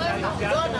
i'm going to